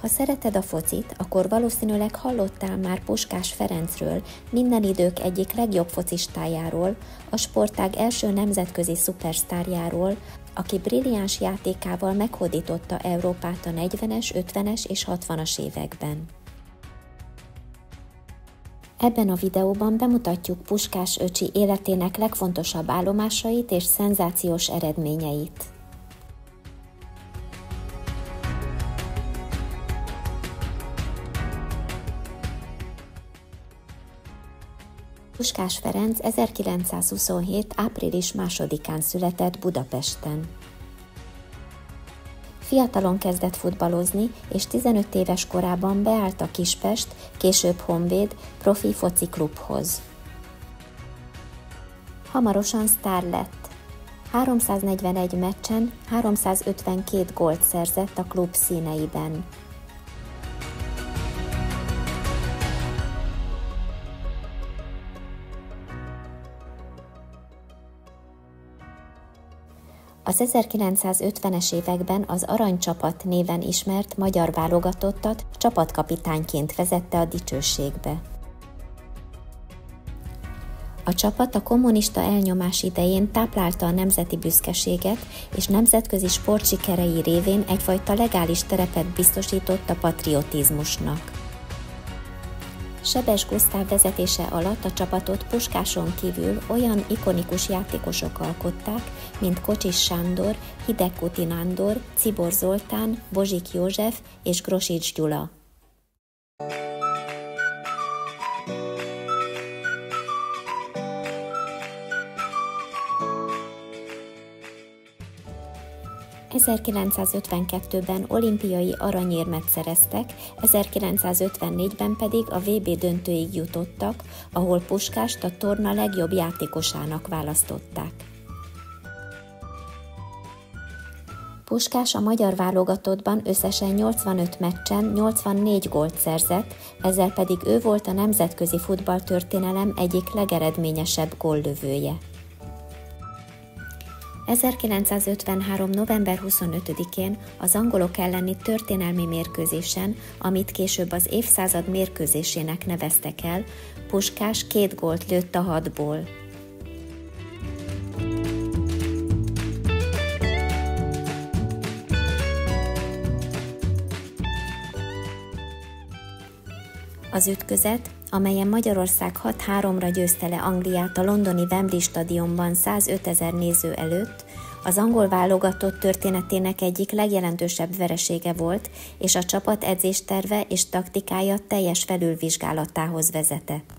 Ha szereted a focit, akkor valószínűleg hallottál már Puskás Ferencről, minden idők egyik legjobb focistájáról, a sportág első nemzetközi szupersztárjáról, aki brilliáns játékával meghódította Európát a 40-es, 50-es és 60-as években. Ebben a videóban bemutatjuk Puskás öcsi életének legfontosabb állomásait és szenzációs eredményeit. Puskás Ferenc 1927. április másodikán született Budapesten. Fiatalon kezdett futballozni, és 15 éves korában beállt a Kispest, később Honvéd profi foci klubhoz. Hamarosan sztár lett. 341 meccsen 352 gólt szerzett a klub színeiben. Az 1950-es években az Aranycsapat néven ismert magyar válogatottat csapatkapitányként vezette a dicsőségbe. A csapat a kommunista elnyomás idején táplálta a nemzeti büszkeséget, és nemzetközi sportsikerei révén egyfajta legális terepet biztosított a patriotizmusnak. Sebes Gusztáv vezetése alatt a csapatot Puskáson kívül olyan ikonikus játékosok alkották, mint Kocsis Sándor, Hidegkuti Nándor, Cibor Zoltán, Bozsik József és Grosics Gyula. 1952-ben olimpiai aranyérmet szereztek, 1954-ben pedig a VB döntőig jutottak, ahol Puskást a torna legjobb játékosának választották. Puskás a magyar válogatottban összesen 85 meccsen 84 gólt szerzett, ezzel pedig ő volt a nemzetközi futballtörténelem egyik legeredményesebb góllövője. 1953. november 25-én az angolok elleni történelmi mérkőzésen, amit később az évszázad mérkőzésének neveztek el, Puskás két gólt lőtt a hatból. Az ütközet amelyen Magyarország 6-3-ra győzte le Angliát a londoni Wembley stadionban 105 ezer néző előtt, az angol válogatott történetének egyik legjelentősebb veresége volt, és a csapat edzésterve és taktikája teljes felülvizsgálatához vezetett.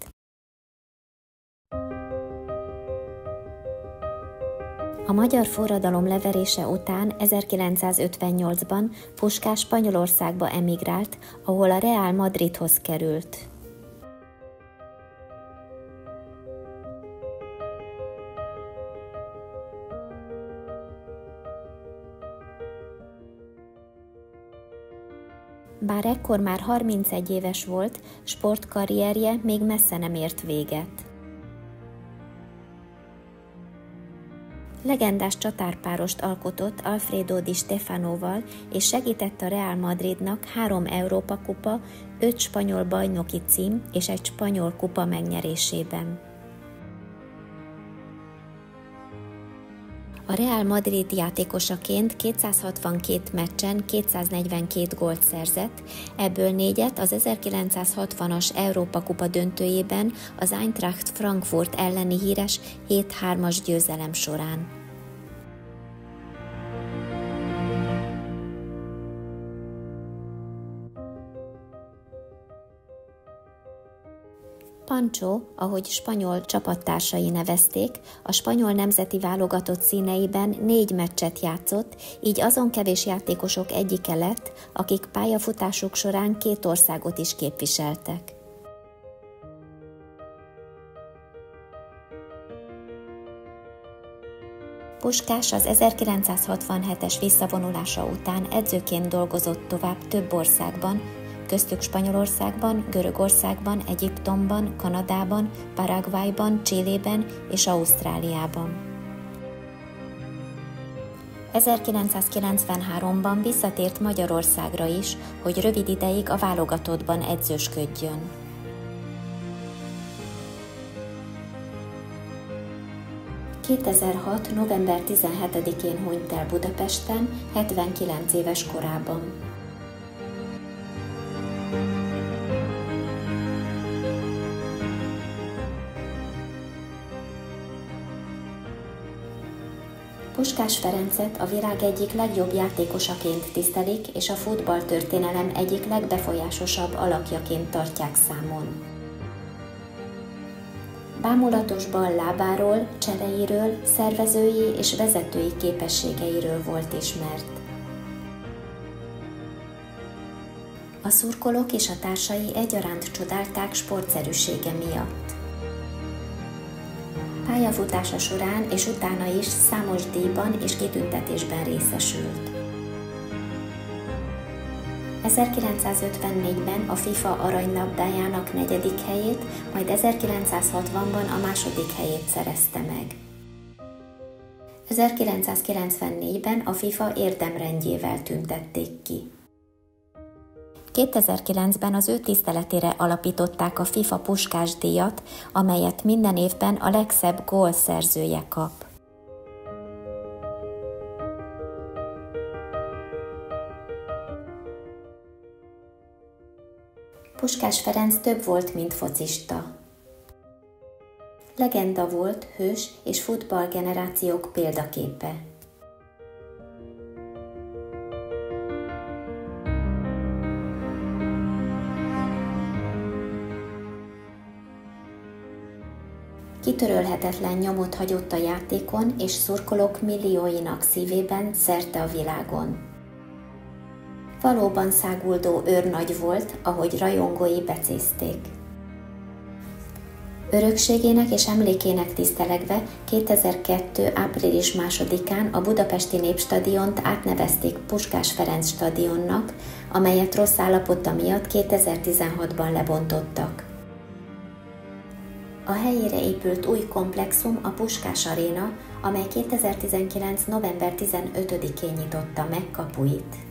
A magyar forradalom leverése után 1958-ban Puskás Spanyolországba emigrált, ahol a Real Madridhoz került. Bár ekkor már 31 éves volt, sportkarrierje még messze nem ért véget. Legendás csatárpárost alkotott Alfredo Di Stefanoval, és segített a Real Madridnak három Európa kupa, öt spanyol bajnoki cím és egy spanyol kupa megnyerésében. A Real Madrid játékosaként 262 meccsen 242 gólt szerzett, ebből négyet az 1960-as Európa Kupa döntőjében az Eintracht Frankfurt elleni híres 7-3-as győzelem során. Pancho, ahogy spanyol csapattársai nevezték, a spanyol nemzeti válogatott színeiben négy meccset játszott, így azon kevés játékosok egyike lett, akik pályafutásuk során két országot is képviseltek. Puskás az 1967-es visszavonulása után edzőként dolgozott tovább több országban, köztük Spanyolországban, Görögországban, Egyiptomban, Kanadában, Paraguayban, Csillében és Ausztráliában. 1993-ban visszatért Magyarországra is, hogy rövid ideig a válogatottban edzősködjön. 2006. november 17-én hunyt el Budapesten, 79 éves korában. Puskás Ferencet a világ egyik legjobb játékosaként tisztelik, és a futballtörténelem egyik legbefolyásosabb alakjaként tartják számon. Bámulatos lábáról, cseleiről, szervezői és vezetői képességeiről volt ismert. A szurkolók és a társai egyaránt csodálták sportszerűsége miatt. Pályafutása során és utána is számos díjban és kitüntetésben részesült. 1954-ben a FIFA aranylabdájának negyedik helyét, majd 1960-ban a második helyét szerezte meg. 1994-ben a FIFA érdemrendjével tüntették ki. 2009-ben az ő tiszteletére alapították a FIFA Puskás díjat, amelyet minden évben a legszebb gólszerzője kap. Puskás Ferenc több volt, mint focista. Legenda volt, hős és futballgenerációk példaképe. Kitörölhetetlen nyomot hagyott a játékon és szurkolók millióinak szívében szerte a világon. Valóban száguldó őrnagy volt, ahogy rajongói becézték. Örökségének és emlékének tisztelegve 2002. április másodikán a Budapesti Népstadiont átnevezték Puskás Ferenc stadionnak, amelyet rossz állapota miatt 2016-ban lebontottak. A helyére épült új komplexum a Puskás Aréna, amely 2019. november 15-én nyitotta meg kapuit.